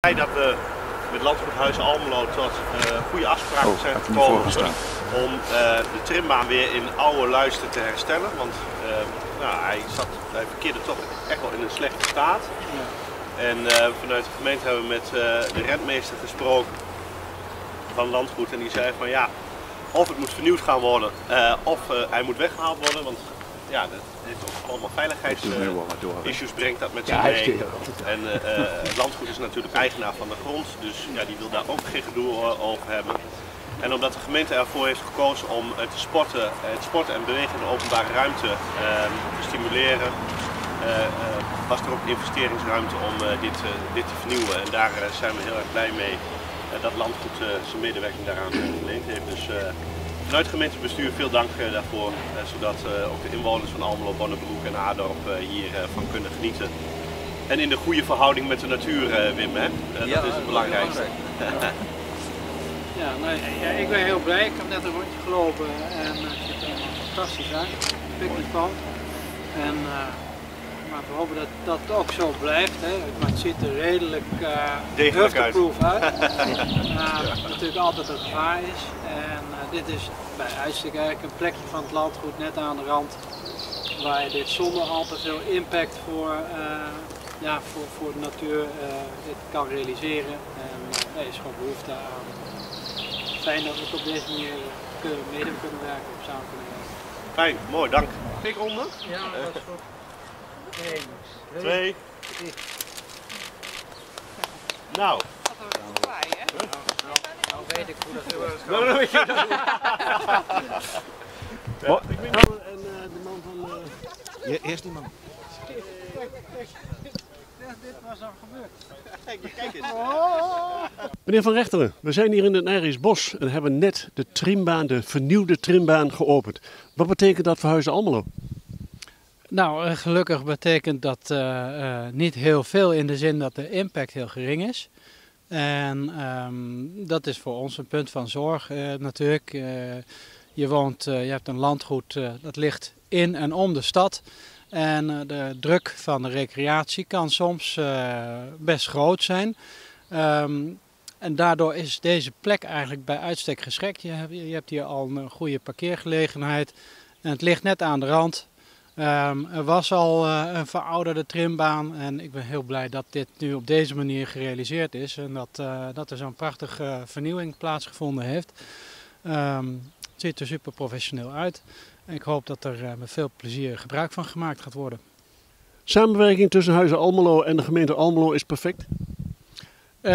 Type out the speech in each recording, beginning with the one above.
blij dat we met Landgoedhuis Almelo tot uh, goede afspraken Oh, zijn gekomen om eh, de trimbaan weer in oude luister te herstellen. Want eh, nou, hij, zat, hij verkeerde toch echt wel in een slechte staat. En eh, vanuit de gemeente hebben we met eh, de rentmeester gesproken van Landgoed. En die zei van ja, of het moet vernieuwd gaan worden eh, of eh, hij moet weggehaald worden. Want ja, dat heeft ook allemaal veiligheids Doe eh, heel wel maar door. issues brengt dat met zich mee. En eh, eh, het landgoed is natuurlijk eigenaar van de grond, dus ja, die wil daar ook geen gedoe eh, over hebben. En omdat de gemeente ervoor heeft gekozen om het sporten, het sporten en bewegen in de openbare ruimte eh, te stimuleren, eh, eh, was er ook investeringsruimte om eh, dit, eh, dit te vernieuwen. En daar eh, zijn we heel erg blij mee eh, dat landgoed eh, zijn medewerking daaraan eh, geleend heeft. Dus eh, vanuit het gemeentebestuur veel dank eh, daarvoor, eh, zodat eh, ook de inwoners van Almelo, Bonnebroek en Aardorp hiervan kunnen genieten. En in de goede verhouding met de natuur, eh, Wim, hè? Dat is het belangrijkste. Ja, nee, ja, ik ben heel blij. Ik heb net een rondje gelopen en het ziet er helemaal fantastisch uit. Picknickpad. En eh, maar we hopen dat dat ook zo blijft. Hè. Maar het ziet er redelijk uh, Degelijk uit. uit. uh, natuurlijk altijd een gevaar is. En uh, dit is bij uitstek eigenlijk een plekje van het landgoed net aan de rand. Waar je dit zonder al te veel impact voor, uh, ja, voor, voor de natuur dit kan realiseren. En er is gewoon behoefte aan fijn dat we het op deze manier kunnen, mede kunnen werken of samen kunnen werken. Fijn, mooi, dank. Pikronde? Ja, dat is goed. Eén, twee, Twee. Nou. Nou weet ik hoe dat is. Nou, nou weet je dat. Oh, ik ben nou en uh, de man van. Uh... Ja, eerst die man. dit was al gebeurd. Kijk eens. Meneer Van Rechteren, we zijn hier in het Nijrisch Bos en hebben net de trimbaan, de vernieuwde trimbaan geopend. Wat betekent dat voor Huizen Almelo? Nou, gelukkig betekent dat uh, uh, niet heel veel in de zin dat de impact heel gering is. En um, dat is voor ons een punt van zorg natuurlijk. je woont, je hebt een landgoed dat ligt in en om de stad. En de druk van de recreatie kan soms best groot zijn. Um, en daardoor is deze plek eigenlijk bij uitstek geschikt. Je hebt, je hebt hier al een goede parkeergelegenheid. En het ligt net aan de rand. Um, er was al uh, een verouderde trimbaan en ik ben heel blij dat dit nu op deze manier gerealiseerd is. En dat, uh, dat er zo'n prachtige vernieuwing plaatsgevonden heeft. Um, het ziet er super professioneel uit. En ik hoop dat er met veel plezier gebruik van gemaakt gaat worden. Samenwerking tussen Huizen Almelo en de gemeente Almelo is perfect? Uh,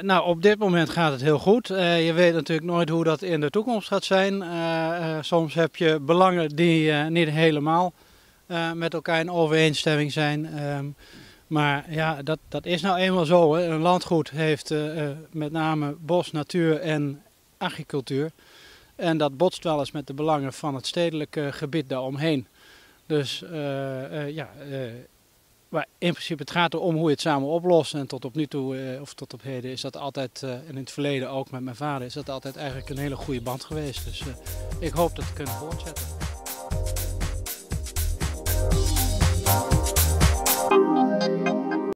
nou, op dit moment gaat het heel goed. Uh, je weet natuurlijk nooit hoe dat in de toekomst gaat zijn. Uh, soms heb je belangen die niet helemaal met elkaar in overeenstemming zijn. Um, maar ja, dat, dat is nou eenmaal zo. Hè. Een landgoed heeft met name bos, natuur en agricultuur. En dat botst wel eens met de belangen van het stedelijke gebied daaromheen. Dus ja. Maar in principe het gaat erom hoe je het samen oplost. En tot op nu toe, of tot op heden, is dat altijd, en in het verleden ook met mijn vader, is dat altijd eigenlijk een hele goede band geweest. Dus ik hoop dat we kunnen voortzetten. Bye.